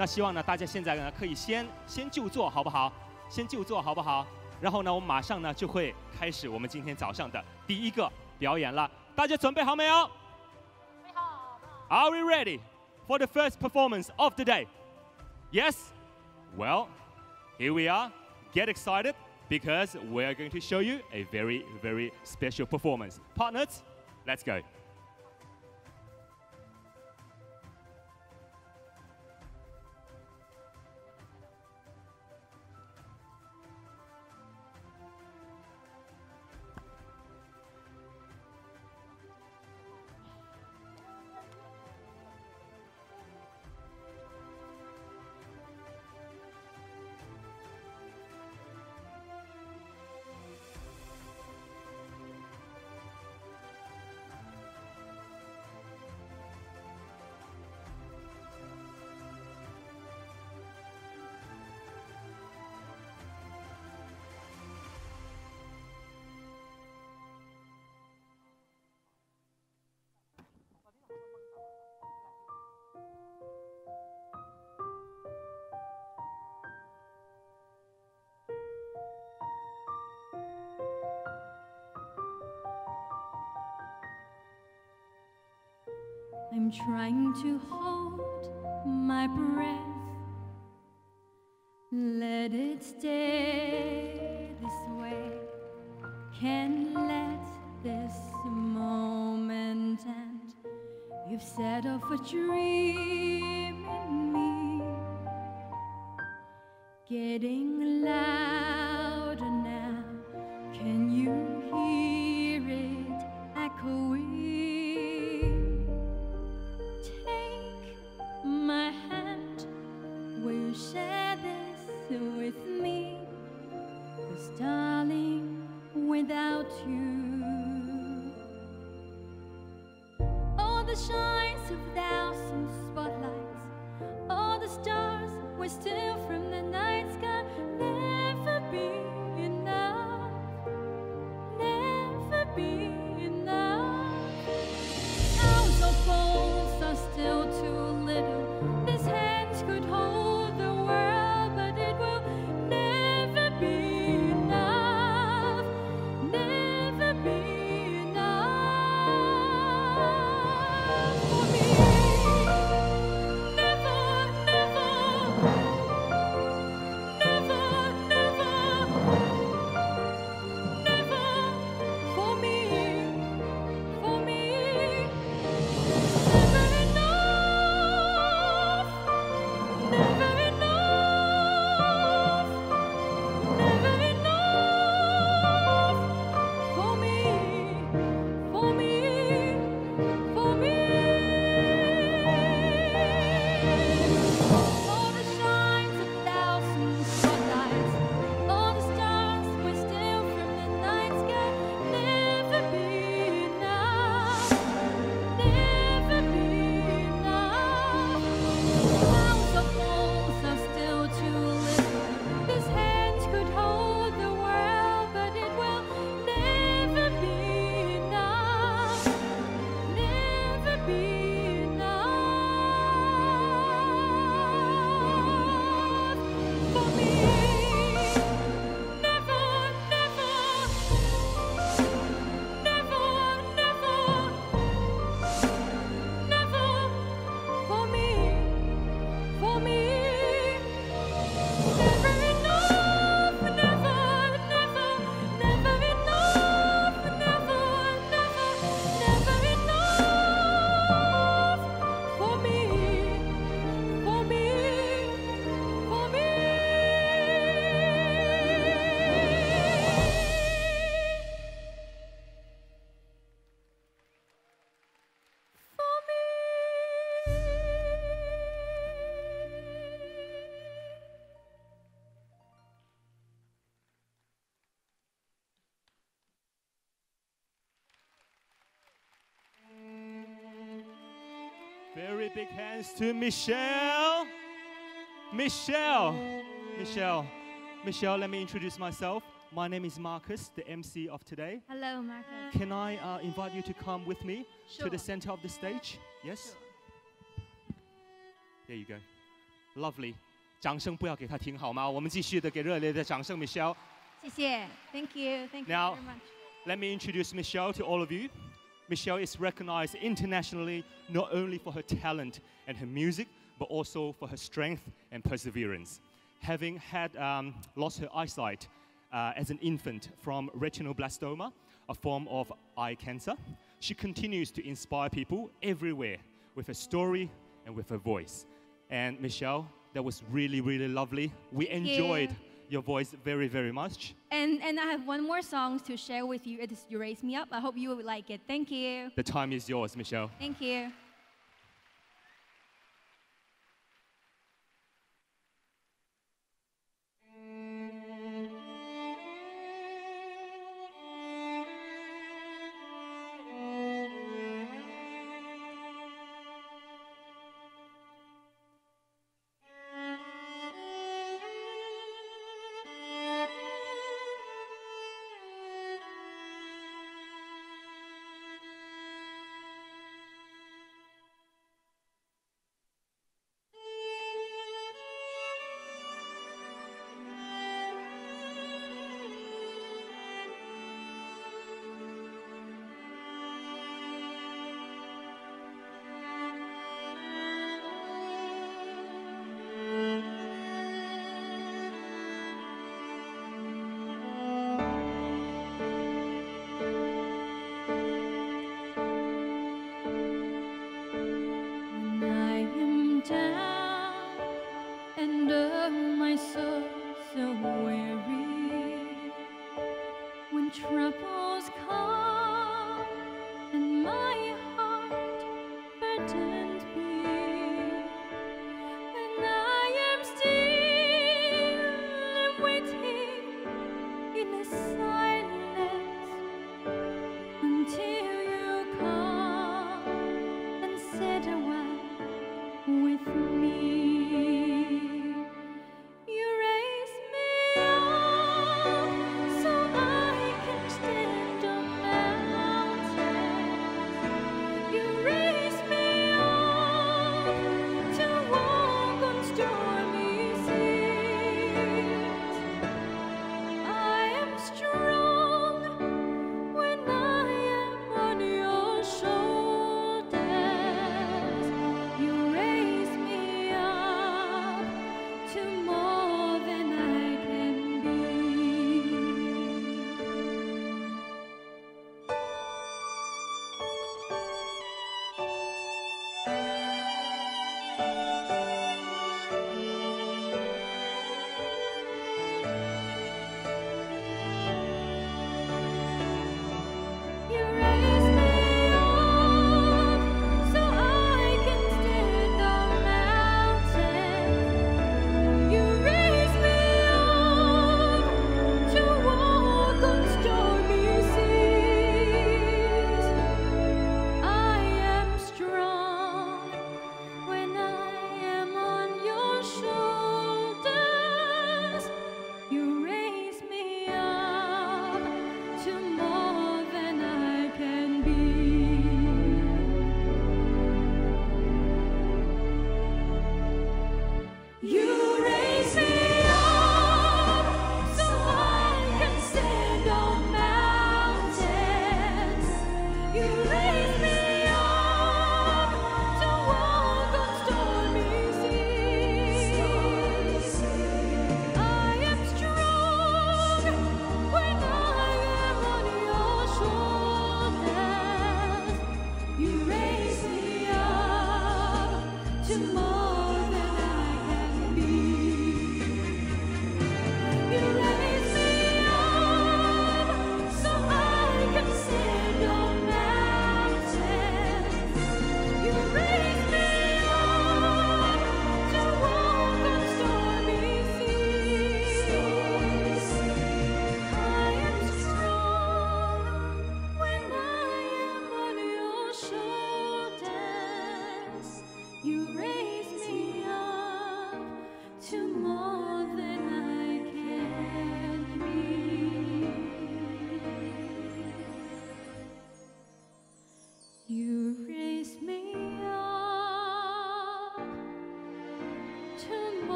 那希望呢，大家现在呢可以先先就坐，好不好？先就坐，好不好？然后呢，我们马上呢就会开始我们今天早上的第一个表演了。大家准备好没有？准备好。Are we ready for the first performance of the day? Yes. Well, here we are. Get excited because we are going to show you a very, very special performance. Partners, let's go. I'm trying to hold my breath. Let it stay this way. Can't let this moment end. You've set off a dream in me. Getting without you. All the shines of thousand spotlights All the stars we steal from Say big hands to Michelle. Michelle. Michelle. Michelle, let me introduce myself. My name is Marcus, the MC of today. Hello, Marcus. Can I uh, invite you to come with me sure. to the center of the stage? Yes? Sure. There you go. Lovely. thank you，Thank you very much. Now, let me introduce Michelle to all of you. Michelle is recognized internationally not only for her talent and her music, but also for her strength and perseverance. Having had um, lost her eyesight uh, as an infant from retinoblastoma, a form of eye cancer, she continues to inspire people everywhere with her story and with her voice. And Michelle, that was really, really lovely. We Thank enjoyed. You your voice very, very much. And, and I have one more song to share with you. It is You Raise Me Up. I hope you like it. Thank you. The time is yours, Michelle. Thank you.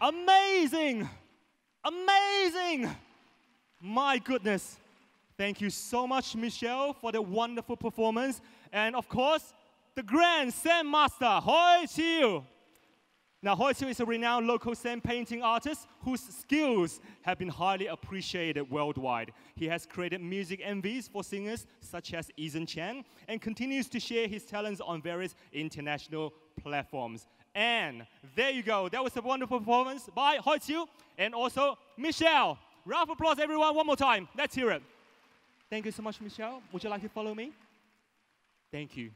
Amazing, amazing. My goodness. Thank you so much, Michelle, for the wonderful performance. And of course, the grand sand master, Hoi Chiu. Now, Hoi Chiu is a renowned local sand painting artist whose skills have been highly appreciated worldwide. He has created music MVs for singers such as Eason Chan and continues to share his talents on various international platforms. And there you go. That was a wonderful performance by Hoi Chiu and also Michelle. Round of applause, everyone, one more time. Let's hear it. Thank you so much, Michelle. Would you like to follow me? Thank you.